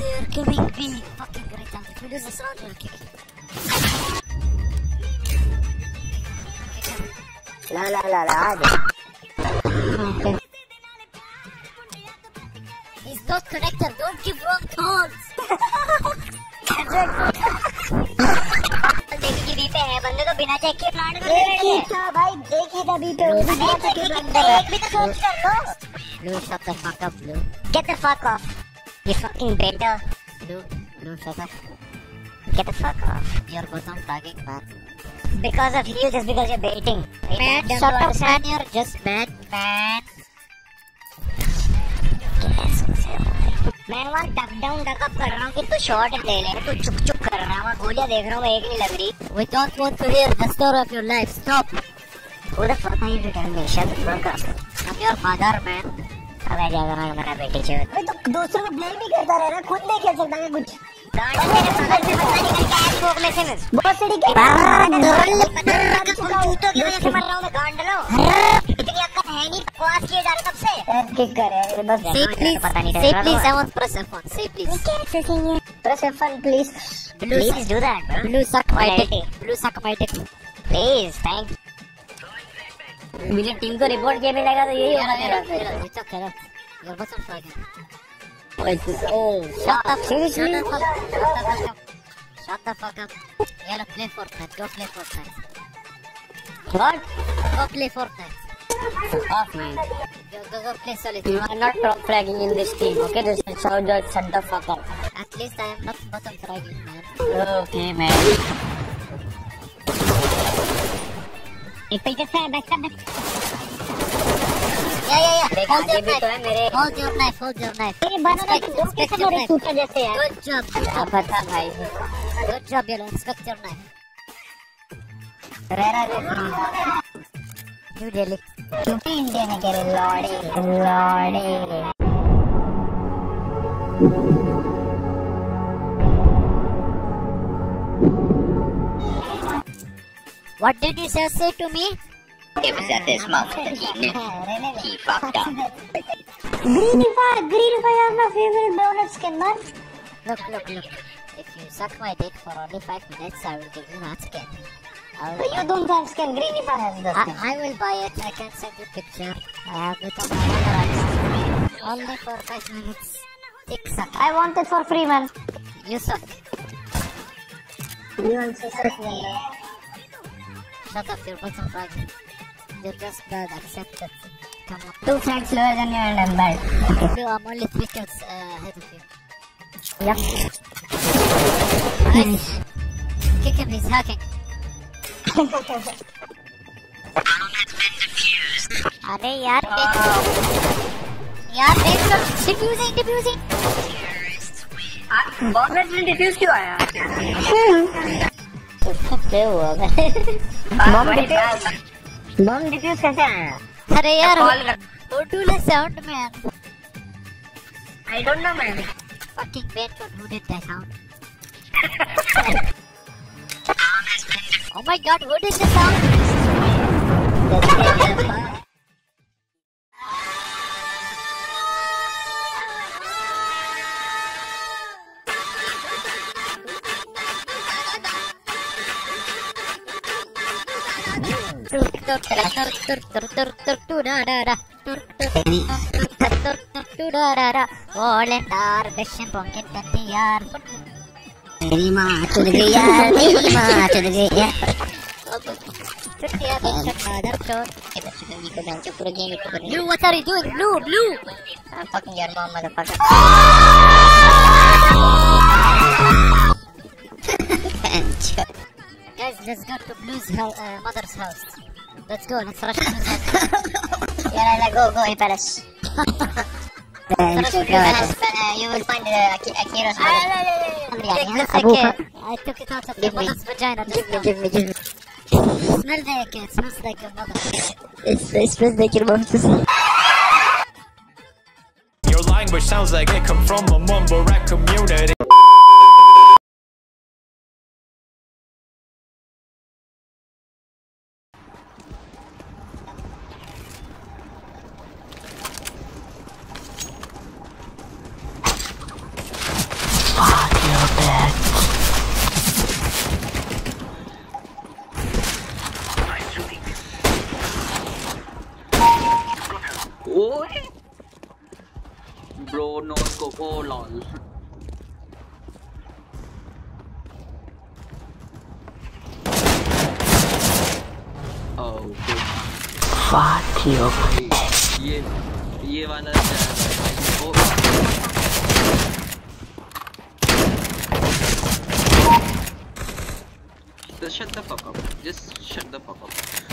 They're giving me fucking great time. If we this round, we'll kick لا لا He's not connected. Don't give wrong calls. Get the fuck off. You fucking beta. Blue, Blue, shut up. Get the fuck off. You're both on tagging, man. Because of you, just because you're baiting. Man, Don't shut you up, understand? man. You're just man, man. मैं वहाँ duck down duck up कर रहा हूँ कि तू shot ले ले तू चुप चुप कर रहा है वहाँ गोलियाँ देख रहा हूँ मैं एक नहीं लग रही We don't want to hear the story of your life. Stop. Who the fuck are you to tell me? Shut the fuck up. I'm your father, man. अबे क्या करेगा मेरा बेटी चोर अबे तो दूसरों को ब्लेम ही करता रह रहा खुद नहीं खेल सकता है कुछ Please do that. Blue suck my dick. Blue suck my dick. Please, thank you. Village team को रिपोर्ट किया मिलेगा तो यही होगा तो कह रहा बस अब sorry oh shut up seriously shut the fuck up ये लो play for fat go play for fat what go play for fat off man go go go play solitaire you are not top fragging in this team okay this is so just shut the fuck up at least i am not bottom fragging man okay man एक तरीके से back कर या या या देख आगे भी तो है मेरे full job knife full job knife मेरे बनो ना दो कैसे मेरे शूटर जैसे यार गुड जॉब अब बता भाई गुड जॉब ये लो स्ट्रक्चर नाइफ रह रहा है न्यू दिल्ली क्योंकि इंडिया में कह रहे lorry lorry What did you just say to me? It was at this moment that he knew he fucked up. Greenify, Greenify are my favorite donut skin, man. Look, look, look. If you suck my dick for only 5 minutes, I will give you that skin. But you don't have skin, Greenify has the skin. I, I will buy it, I can send you picture. I have it on my Only for 5 minutes. Dick suck. I want it for free, man. You suck. You also suck, man. Shut up, you're both some. You're just bad, accept it. Come on. Two frags lower than you and I'm bad. If I'm only three kills uh, ahead of you. Yep. Nice. Kick him, he's hacking. अरे यार यार देख लो defusing defusing boss में defuse क्यों आया ये हुआ बम डिफ्यूज बम डिफ्यूज कैसे आया अरे यार टोटू ले साउंड में I don't know man fucking bet को ढूंढे थे sound Oh my god what is the sound Volendar, Bishop, Pumpkin, Tantiyar. मेरी माँ चुद गई यार मेरी माँ चुद गई यार Tantiyar, Bishop, Mother, Chor. ये बच्चे को ये को बैंक के पूरे गेम को Blue, what are you doing? Blue, blue. I'm fucking your mom motherfucker Guys, let's go to Blue's house, uh, mother's house. Let's go, let's rush Blue's. Yeah, like, go, go, Palace. Then, Let's go, go, Palace. You will find uh, Aki- Akira's Ah, mother. I took it out of Give your mother's vagina. Give me, give me, give me. now. Smell like it. Smells like your mother. It's, it's just like your mom. Your language sounds like it come from a mumble rap community. Oh lol. Oh, good. Fuck you. ये ये वाला ओ Just shut the fuck up. Just shut the fuck up.